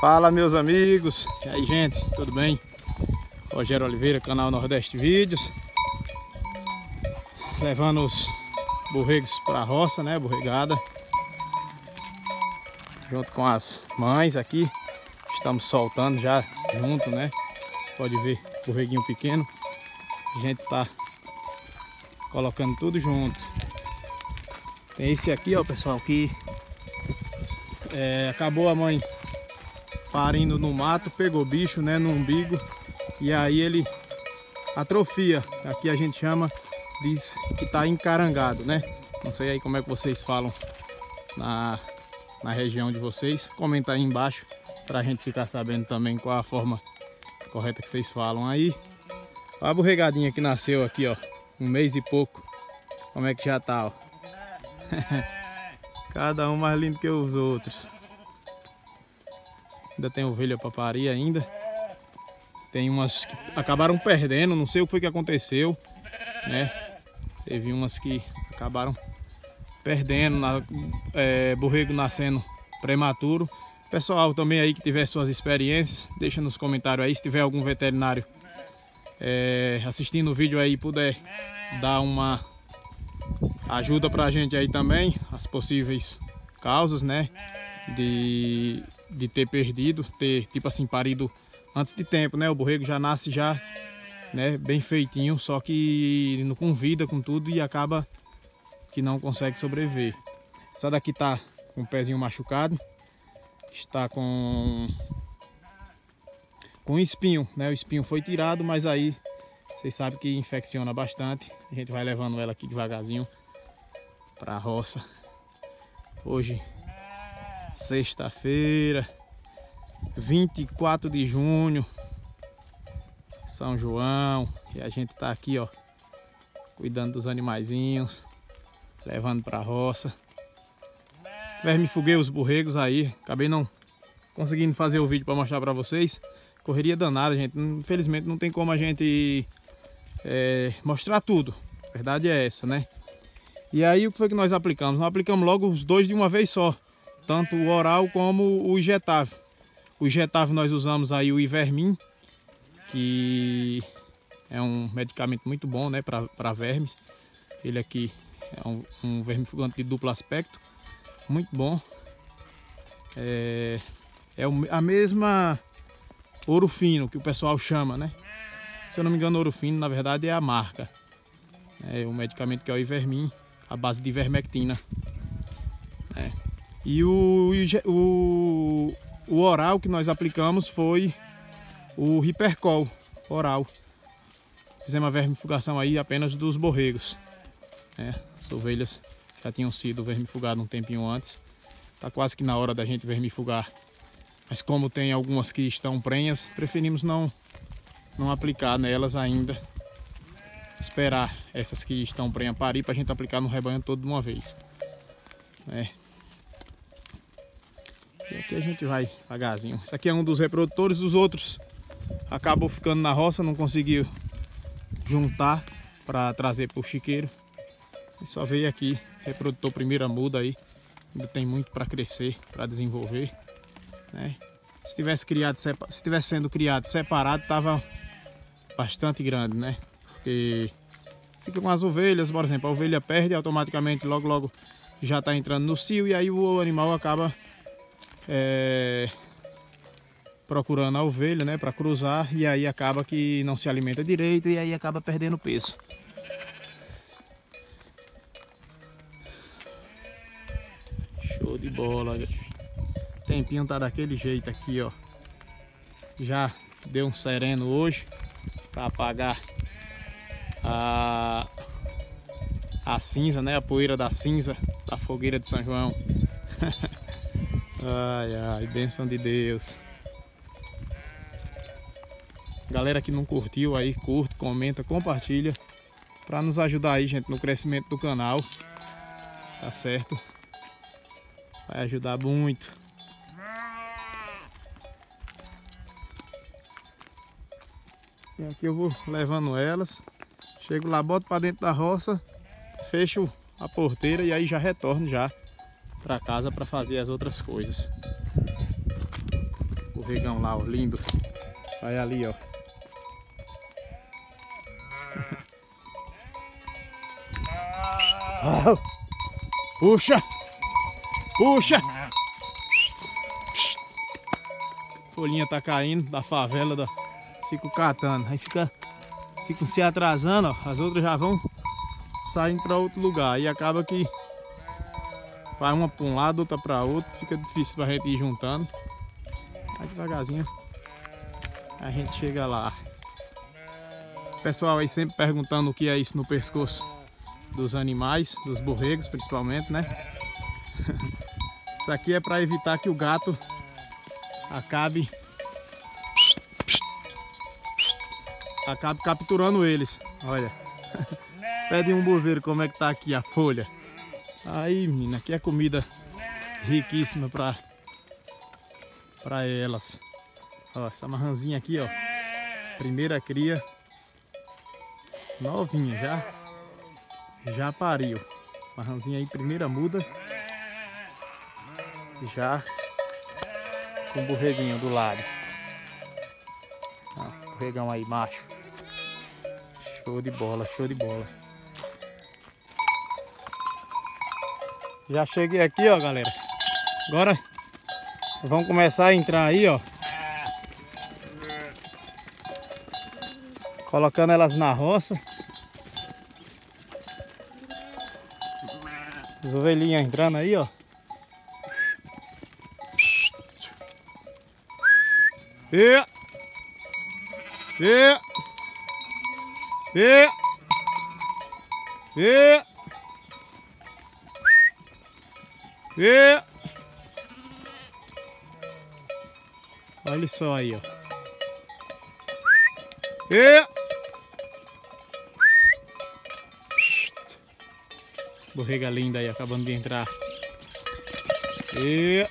Fala meus amigos, e aí gente, tudo bem? Rogério Oliveira, canal Nordeste Vídeos. Levando os borregos para a roça, né, borregada. Junto com as mães aqui. Estamos soltando já junto, né? Pode ver, borreguinho pequeno. A gente tá colocando tudo junto. Tem esse aqui, ó pessoal, que é, acabou a mãe parindo no mato, pegou bicho né, no umbigo e aí ele atrofia. Aqui a gente chama, diz que está encarangado, né? Não sei aí como é que vocês falam na, na região de vocês. Comenta aí embaixo para a gente ficar sabendo também qual a forma correta que vocês falam aí. Olha a borregadinha que nasceu aqui, ó. Um mês e pouco. Como é que já tá, ó. Cada um mais lindo que os outros. Ainda tem ovelha para parir ainda. Tem umas que acabaram perdendo, não sei o que foi que aconteceu, né? Teve umas que acabaram perdendo, na, é, borrego nascendo prematuro. Pessoal também aí que tiver suas experiências, deixa nos comentários aí. Se tiver algum veterinário é, assistindo o vídeo aí puder dar uma ajuda pra gente aí também, as possíveis causas, né? De de ter perdido, ter tipo assim parido antes de tempo, né? O borrego já nasce já, né, bem feitinho, só que não convida com tudo e acaba que não consegue sobreviver. Essa daqui tá com o pezinho machucado, está com com espinho, né? O espinho foi tirado, mas aí vocês sabem que infecciona bastante. A gente vai levando ela aqui devagarzinho para a roça. Hoje sexta-feira, 24 de junho, São João, e a gente tá aqui, ó, cuidando dos animaizinhos, levando pra roça. Vermifuguei os borregos aí, acabei não conseguindo fazer o vídeo para mostrar para vocês. Correria danada, gente. Infelizmente não tem como a gente é, mostrar tudo. A verdade é essa, né? E aí o que foi que nós aplicamos? Nós aplicamos logo os dois de uma vez só tanto o oral como o injetável. O injetável nós usamos aí o Ivermin, que é um medicamento muito bom né, para vermes. Ele aqui é um, um vermifugante de duplo aspecto, muito bom. É, é a mesma ouro fino que o pessoal chama, né? Se eu não me engano, ouro fino na verdade é a marca. É um medicamento que é o Ivermin, a base de ivermectina. E o, o, o oral que nós aplicamos foi o Hipercol oral. Fizemos a vermifugação aí apenas dos borregos. É, as ovelhas já tinham sido vermifugadas um tempinho antes. Está quase que na hora da gente vermifugar. Mas como tem algumas que estão prenhas, preferimos não, não aplicar nelas ainda. Esperar essas que estão prenhas parir para a gente aplicar no rebanho todo de uma vez. É, e aqui a gente vai devagarzinho. Esse aqui é um dos reprodutores, os outros acabou ficando na roça, não conseguiu juntar para trazer para o chiqueiro. E só veio aqui, reprodutor primeira muda aí. Ainda tem muito para crescer, para desenvolver. Né? Se tivesse criado, se tivesse sendo criado separado, tava bastante grande, né? Porque fica com as ovelhas, por exemplo, a ovelha perde automaticamente, logo logo já está entrando no cio e aí o animal acaba é, procurando a ovelha, né, para cruzar e aí acaba que não se alimenta direito e aí acaba perdendo peso. Show de bola. Tempinho tá daquele jeito aqui, ó. Já deu um sereno hoje para apagar a a cinza, né, a poeira da cinza da fogueira de São João. Ai, ai, bênção de Deus. Galera que não curtiu aí, curte, comenta, compartilha. Pra nos ajudar aí, gente, no crescimento do canal. Tá certo? Vai ajudar muito. E aqui eu vou levando elas. Chego lá, boto pra dentro da roça. Fecho a porteira e aí já retorno já para casa para fazer as outras coisas. Borregão lá, ó, lindo. Vai ali, ó. Puxa! Puxa! Folhinha tá caindo da favela, da... fico catando. Aí fica, fica se atrasando, ó. As outras já vão saindo para outro lugar. E acaba que vai uma para um lado, outra para outro. Fica difícil pra gente ir juntando. Aí devagarzinho a gente chega lá. Pessoal aí sempre perguntando o que é isso no pescoço dos animais, dos borregos principalmente, né? Isso aqui é para evitar que o gato acabe acabe capturando eles. Olha. Pede um buzeiro como é que tá aqui a folha. Aí, menina, aqui é comida riquíssima para para elas. Ó, essa marranzinha aqui, ó. Primeira cria. Novinha já. Já pariu. Marranzinha aí, primeira muda. Já com o borreguinho do lado. Ó, borregão aí, macho. Show de bola, show de bola. Já cheguei aqui, ó, galera. Agora vamos começar a entrar aí, ó. Colocando elas na roça. As ovelhinhas entrando aí, ó. E... E... E... E... E... Olha só aí, ó. E... Borrega linda aí, acabando de entrar. E...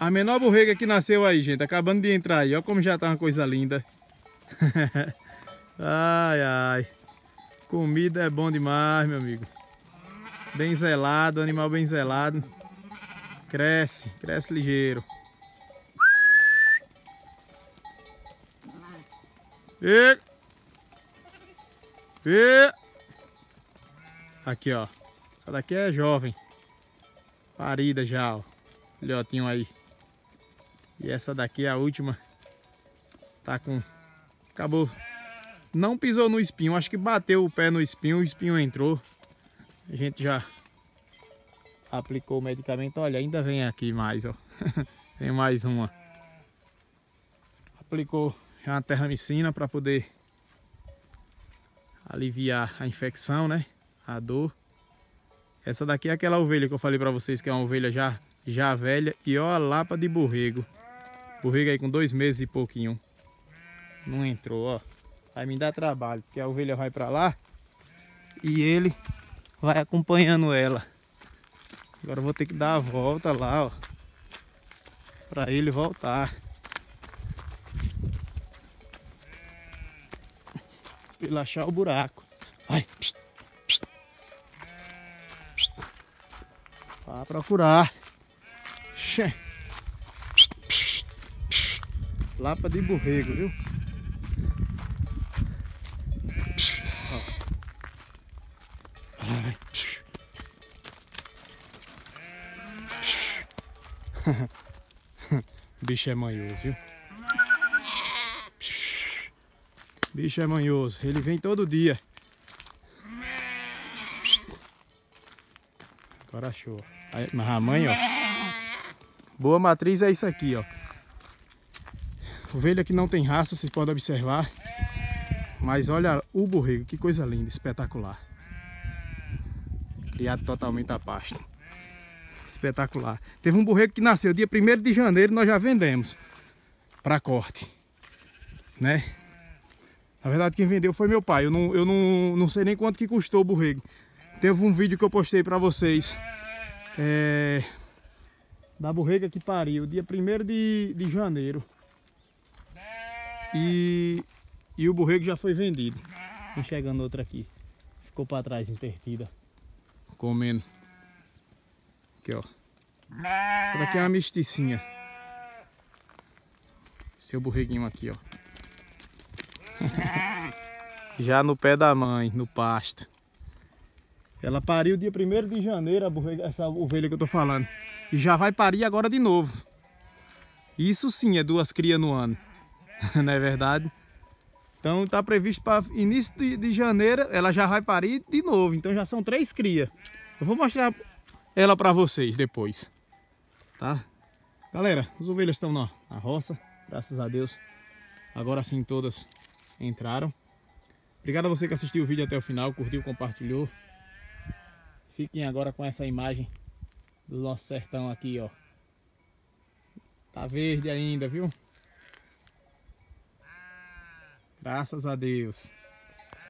A menor borrega que nasceu aí, gente, acabando de entrar aí. Olha como já tá uma coisa linda. ai, ai. Comida é bom demais, meu amigo. Bem zelado, animal bem zelado. Cresce, cresce ligeiro. E... E... Aqui, ó. Essa daqui é jovem. Parida já, ó. Filhotinho aí. E essa daqui é a última. Tá com... Acabou. Não pisou no espinho. Acho que bateu o pé no espinho. O espinho entrou. A gente já aplicou o medicamento. Olha, ainda vem aqui mais, ó. Tem mais uma. Aplicou uma terramicina para poder aliviar a infecção, né? A dor. Essa daqui é aquela ovelha que eu falei para vocês que é uma ovelha já, já velha. E ó a lapa de borrego. Borrega aí com dois meses e pouquinho. Não entrou, ó. Vai me dar trabalho, porque a ovelha vai pra lá e ele vai acompanhando ela. Agora eu vou ter que dar a volta lá, ó. Pra ele voltar. Achar o buraco. Vai. Vai procurar. Xê. Lapa de borrego, viu? Olha lá, vai. Bicho é manhoso, viu? Bicho é manhoso. Ele vem todo dia. Agora achou. mas a mãe, ó. Boa matriz é isso aqui, ó. Ovelha que não tem raça, vocês podem observar. Mas olha o borrego, que coisa linda, espetacular. Criado totalmente a pasto. Espetacular. Teve um borrego que nasceu dia 1 de janeiro, nós já vendemos para corte. Né? Na verdade quem vendeu foi meu pai. Eu não, eu não, não sei nem quanto que custou o borrego. Teve um vídeo que eu postei para vocês. É, da borrega que pariu dia 1 de, de janeiro. E, e o borrego já foi vendido. Enxergando outra aqui. Ficou para trás, intertida. Comendo. Aqui, ó. Essa daqui é uma mesticinha. Seu borreguinho aqui, ó. Já no pé da mãe, no pasto. Ela pariu dia 1 de janeiro, borrega, essa ovelha que eu tô falando. E já vai parir agora de novo. Isso sim é duas crias no ano. Não é verdade? Então tá previsto para início de, de, janeiro, ela já vai parir de novo. Então já são três crias. Eu vou mostrar ela para vocês depois. Tá? Galera, as ovelhas estão na, na roça, graças a Deus. Agora sim todas entraram. Obrigado a você que assistiu o vídeo até o final, curtiu, compartilhou. Fiquem agora com essa imagem do nosso sertão aqui, ó. Tá verde ainda, viu? Graças a Deus.